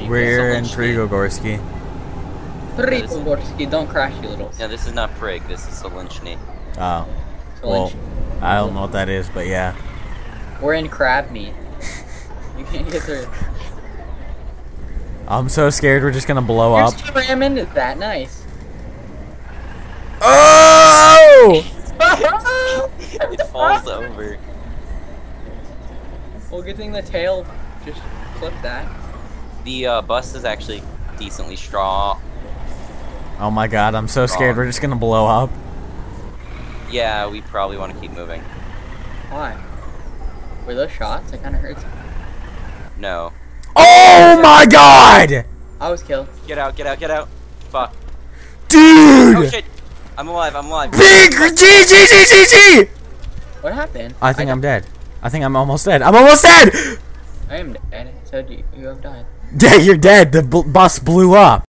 You We're in Someone should- Prigogorski. Prigogorski, don't crash, you little. No, this is not Prig. This is Solnichniy. Oh, So well, I don't know what that is, but yeah. we're in crab meat. You can't get through. I'm so scared we're just gonna blow You're up. just ram into that. Nice. Oh! It falls over. Well, good thing the tail just clip that. The uh, bus is actually decently strong. Oh my god, I'm so scared we're just gonna blow up. Yeah, we probably want to keep moving. Why? Were those shots? It kind of hurts. No. Oh my god! I was killed. Get out, get out, get out. Fuck. Dude! Oh shit! I'm alive, I'm alive. Big G G G G G! What happened? I think I'm dead. I think I'm almost dead. I'm almost dead! I am dead. So you, have died. Yeah, you're dead. The bus blew up.